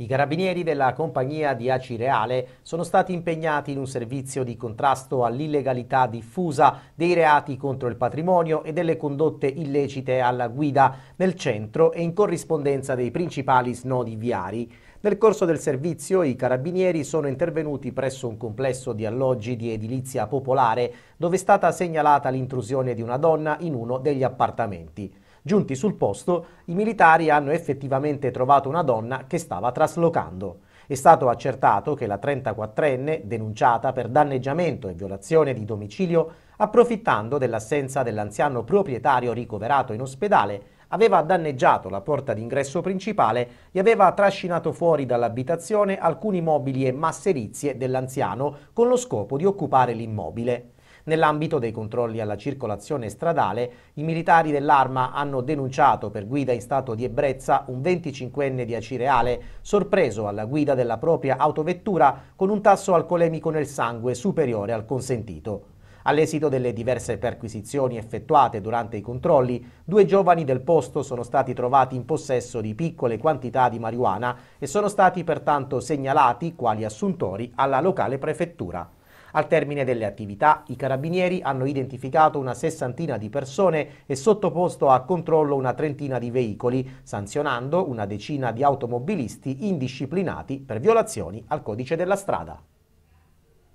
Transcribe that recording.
I carabinieri della compagnia di Acireale sono stati impegnati in un servizio di contrasto all'illegalità diffusa dei reati contro il patrimonio e delle condotte illecite alla guida nel centro e in corrispondenza dei principali snodi viari. Nel corso del servizio i carabinieri sono intervenuti presso un complesso di alloggi di edilizia popolare dove è stata segnalata l'intrusione di una donna in uno degli appartamenti. Giunti sul posto, i militari hanno effettivamente trovato una donna che stava traslocando. È stato accertato che la 34enne, denunciata per danneggiamento e violazione di domicilio, approfittando dell'assenza dell'anziano proprietario ricoverato in ospedale, aveva danneggiato la porta d'ingresso principale e aveva trascinato fuori dall'abitazione alcuni mobili e masserizie dell'anziano con lo scopo di occupare l'immobile. Nell'ambito dei controlli alla circolazione stradale, i militari dell'Arma hanno denunciato per guida in stato di ebbrezza un 25enne di Acireale sorpreso alla guida della propria autovettura con un tasso alcolemico nel sangue superiore al consentito. All'esito delle diverse perquisizioni effettuate durante i controlli, due giovani del posto sono stati trovati in possesso di piccole quantità di marijuana e sono stati pertanto segnalati quali assuntori alla locale prefettura. Al termine delle attività, i carabinieri hanno identificato una sessantina di persone e sottoposto a controllo una trentina di veicoli, sanzionando una decina di automobilisti indisciplinati per violazioni al codice della strada.